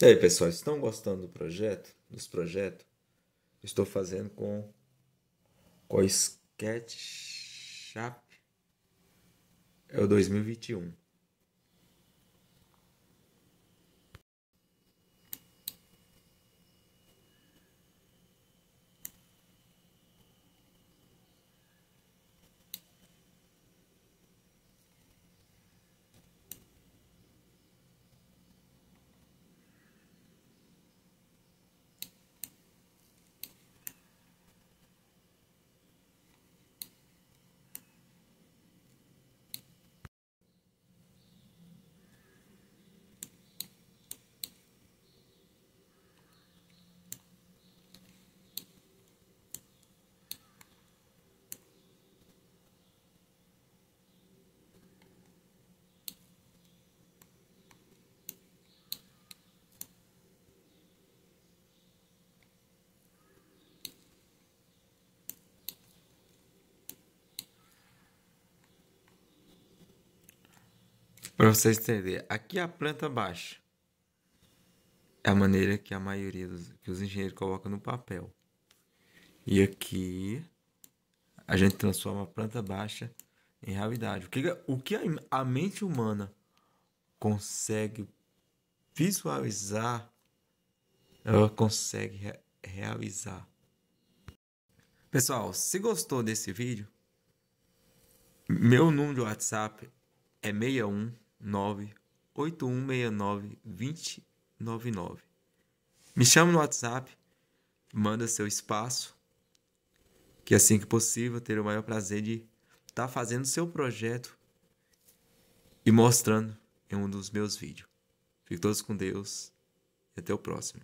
E aí, pessoal, estão gostando do projeto? Dos projetos? Estou fazendo com com SketchUp. É o 2021. Para vocês entenderem, aqui a planta baixa é a maneira que a maioria dos que os engenheiros colocam no papel. E aqui a gente transforma a planta baixa em realidade. O que, o que a mente humana consegue visualizar, ela consegue re realizar. Pessoal, se gostou desse vídeo, meu número de WhatsApp é 61 981692099. Me chama no WhatsApp, manda seu espaço, que assim que possível terei o maior prazer de estar tá fazendo seu projeto e mostrando em um dos meus vídeos. Fique todos com Deus e até o próximo.